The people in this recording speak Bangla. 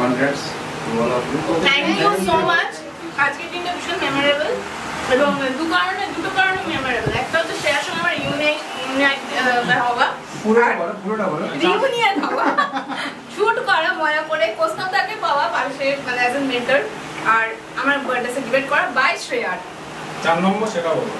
Congrats thank you so much আজকের দিনটা ভীষণ মেমোরেবল এবং দু কারণে দুটো কারণে মেমোরেবল একটা হচ্ছে শ্রেয়ার সঙ্গে আমার ইউনাইট ইউনাইট হওয়া পুরোটা বলো পুরোটা বলো। রিউনিয়ন হওয়া শুট করা মজা করে। কোস্তাকে পাওয়া পাশে মানে অ্যাজ এ মেন্টর আর আমার বার্থডে সেলিব্রেট করা বাই শ্রেয়ার। চার নম্বর সেটা বলো।